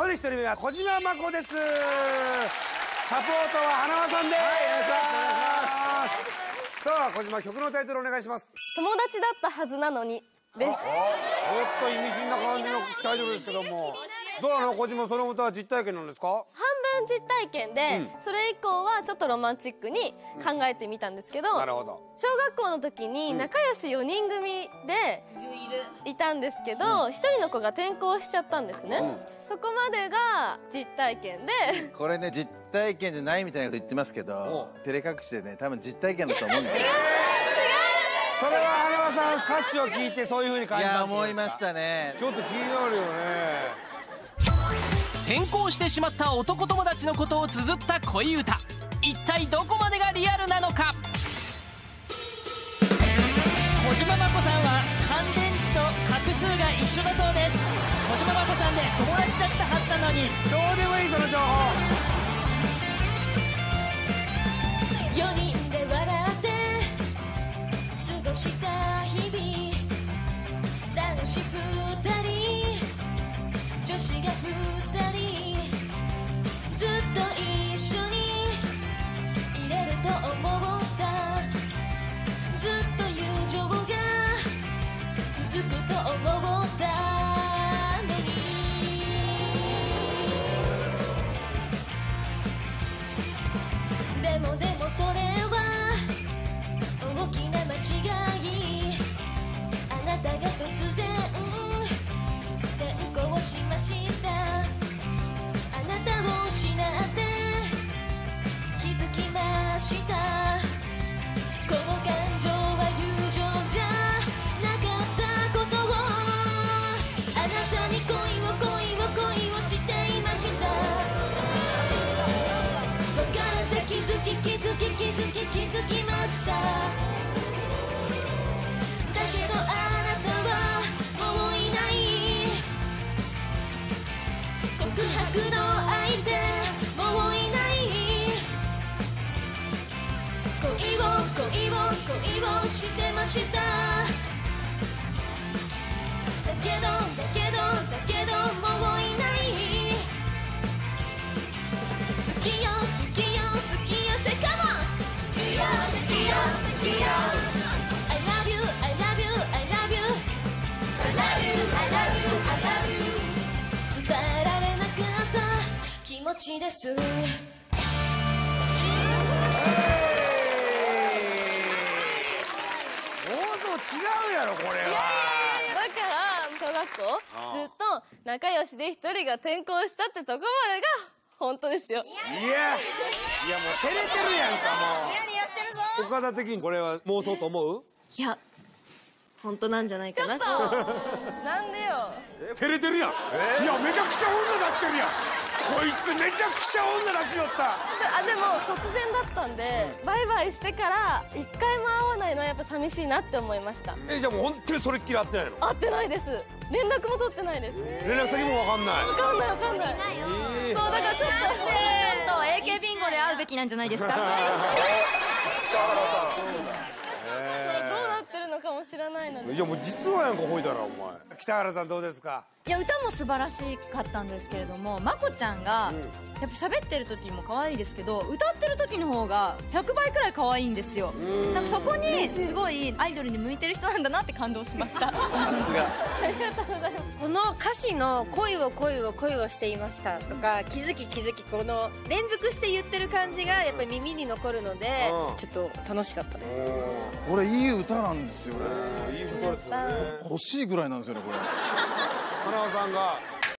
まず一人目は小島真子です。サポートは花輪さんです。はいお願いします。さあ小島曲のタイトルお願いします。友達だったはずなのにです。ちょっと意味深な感じのタイトルですけども。どうなの小島その歌は実体験なんですか？実体験で、それ以降はちょっとロマンチックに考えてみたんですけど、なるほど。小学校の時に仲良し4人組でいたんですけど、1人の子が転校しちゃったんですね、そこまでが実体験で。これね実体験じゃないみたいなこと言ってますけど照れ隠しでね多分実体験だと思うんですよ それは花輪さん歌詞を聞いてそういうふうに感いじたや思いましたね。ちょっと気になるよね転校してしまった男友達のことを綴った恋歌。一体どこまでがリアルなのか？小島真子さんは乾電池と画数が一緒だそうです。小島真子さんで友達だったはずなのに。どうでもいいその情報。4人で笑って過ごした日々。男子2人。女子が2人。しました。あなたを失って気づきました。この感情は友情じゃなかったことを。あなたに恋を恋を恋をしていました。別れて気づき気づき気づき気づきました。してました。だけどだけどだけどもういない。好きよ。持ちです。違うやろこれは。だから小学校ずっと仲良しで1人が転校したってとこまでが本当ですよ。いや。いやもう照れてるやんかもう。岡田的にこれは妄想と思う？いや本当なんじゃないかなちょっとなんでよ。照れてるやん。いやめちゃくちゃ女出してるやん。こいつめちゃくちゃ女出しよった。あでも突然だったんでバイバイしてから一回も会わないのはやっぱ寂しいなって思いました。えじゃあもう本当にそれっきり会ってないの？会ってないです。連絡も取ってないです。連絡先もわかんない。わかんないわかんない。そうだからちょっと。ちょっと AK ビンゴで会うべきなんじゃないですか？どうなってるのかも知らないのでじゃあもう実はやんかほいだらお前。北原さんどうですか？いや歌も素晴らしかったんですけれどもまこちゃんが、やっぱ喋ってる時も可愛いですけど歌ってる時の方が100倍くらい可愛いんですよ。なんかそこにすごいアイドルに向いてる人なんだなって感動しました。この歌詞の「恋を恋を恋をしていました」とか「気づき気づき」この連続して言ってる感じがやっぱり耳に残るのでうん。ちょっと楽しかったです。これいい歌なんですよね。いい歌ですよね。欲しいぐらいなんですよねこれ 花輪さんが。